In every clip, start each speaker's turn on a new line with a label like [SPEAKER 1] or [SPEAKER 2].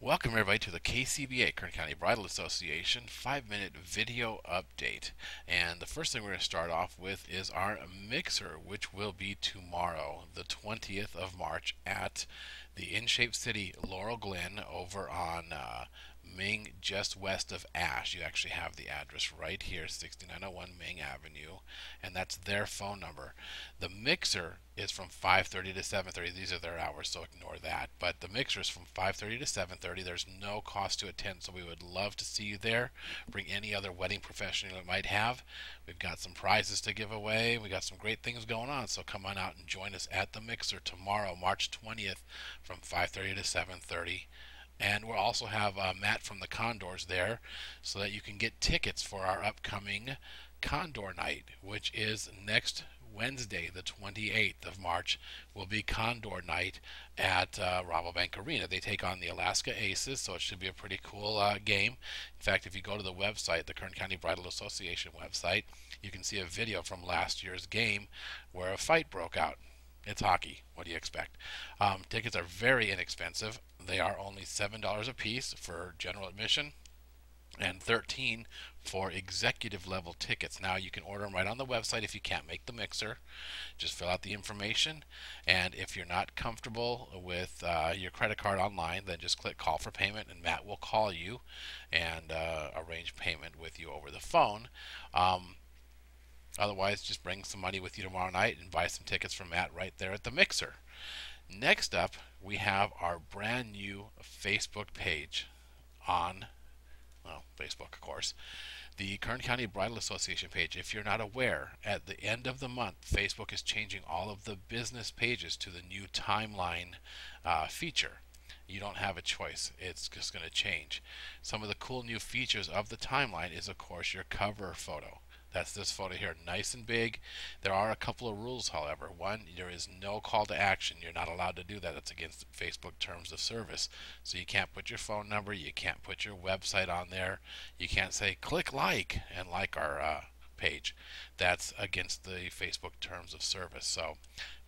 [SPEAKER 1] Welcome everybody to the KCBA, Kern County Bridal Association, five minute video update. And the first thing we're going to start off with is our mixer, which will be tomorrow, the 20th of March, at the In Shape City Laurel Glen over on uh, Ming, just west of Ash. You actually have the address right here, 6901 Ming Avenue, and that's their phone number. The mixer is from 5:30 to 7:30. These are their hours, so ignore that. But the mixer is from 5:30 to 7:30. There's no cost to attend, so we would love to see you there. Bring any other wedding professional you might have. We've got some prizes to give away. We got some great things going on, so come on out and join us at the mixer tomorrow, March 20th, from 5:30 to 7:30. And we'll also have uh, Matt from the Condors there so that you can get tickets for our upcoming Condor Night, which is next Wednesday, the 28th of March, will be Condor Night at uh, Rabobank Arena. They take on the Alaska Aces, so it should be a pretty cool uh, game. In fact, if you go to the website, the Kern County Bridal Association website, you can see a video from last year's game where a fight broke out. It's hockey. What do you expect? Um, tickets are very inexpensive. They are only $7 a piece for general admission and 13 for executive level tickets. Now you can order them right on the website if you can't make the mixer. Just fill out the information and if you're not comfortable with uh, your credit card online then just click call for payment and Matt will call you and uh, arrange payment with you over the phone. Um, otherwise just bring some money with you tomorrow night and buy some tickets from Matt right there at the mixer. Next up, we have our brand new Facebook page on, well, Facebook, of course, the Kern County Bridal Association page. If you're not aware, at the end of the month, Facebook is changing all of the business pages to the new timeline uh, feature. You don't have a choice. It's just going to change. Some of the cool new features of the timeline is, of course, your cover photo. That's this photo here, nice and big. There are a couple of rules, however. One, there is no call to action. You're not allowed to do that. That's against Facebook terms of service. So you can't put your phone number, you can't put your website on there. You can't say click like and like our uh, page. That's against the Facebook terms of service. So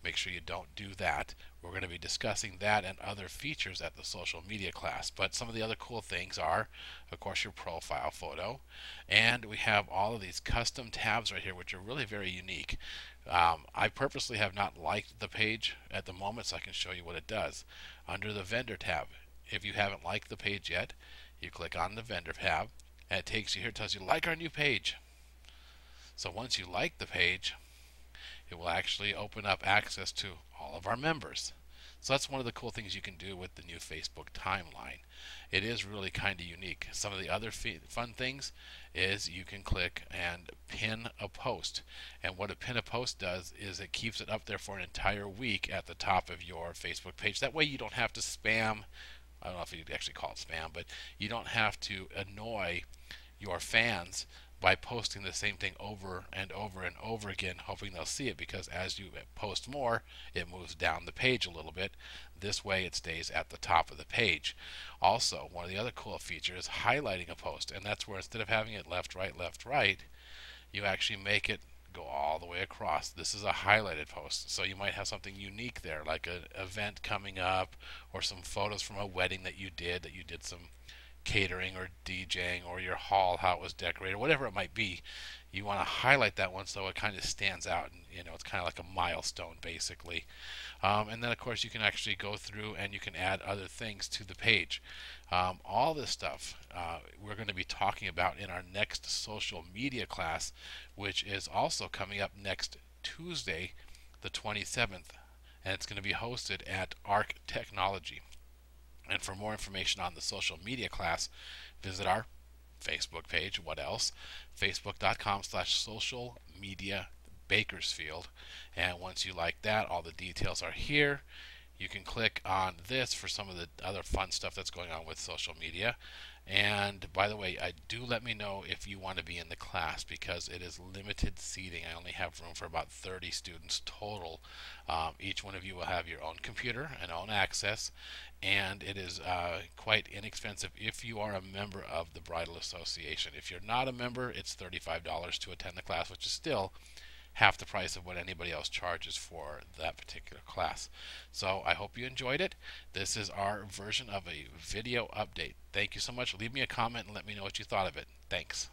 [SPEAKER 1] make sure you don't do that. We're going to be discussing that and other features at the social media class. But some of the other cool things are, of course, your profile photo. And we have all of these custom tabs right here, which are really very unique. Um, I purposely have not liked the page at the moment, so I can show you what it does. Under the vendor tab, if you haven't liked the page yet, you click on the vendor tab, and it takes you here, tells you like our new page. So once you like the page, it will actually open up access to all of our members. So that's one of the cool things you can do with the new Facebook timeline. It is really kind of unique. Some of the other fun things is you can click and pin a post. And what a pin a post does is it keeps it up there for an entire week at the top of your Facebook page. That way you don't have to spam. I don't know if you'd actually call it spam, but you don't have to annoy your fans by posting the same thing over and over and over again, hoping they'll see it because as you post more, it moves down the page a little bit. This way, it stays at the top of the page. Also, one of the other cool features is highlighting a post, and that's where instead of having it left, right, left, right, you actually make it go all the way across. This is a highlighted post, so you might have something unique there, like an event coming up, or some photos from a wedding that you did, that you did some catering or DJing or your hall, how it was decorated, whatever it might be. You want to highlight that one so it kind of stands out and you know it's kind of like a milestone basically. Um, and then of course you can actually go through and you can add other things to the page. Um, all this stuff uh, we're going to be talking about in our next social media class, which is also coming up next Tuesday, the 27th, and it's going to be hosted at Arc Technology. And for more information on the social media class, visit our Facebook page. What else? Facebook.com slash social media Bakersfield. And once you like that, all the details are here. You can click on this for some of the other fun stuff that's going on with social media. And by the way, I do let me know if you want to be in the class because it is limited seating. I only have room for about 30 students total. Um, each one of you will have your own computer and own access, and it is uh, quite inexpensive if you are a member of the Bridal Association. If you're not a member, it's $35 to attend the class, which is still half the price of what anybody else charges for that particular class. So I hope you enjoyed it. This is our version of a video update. Thank you so much. Leave me a comment and let me know what you thought of it. Thanks.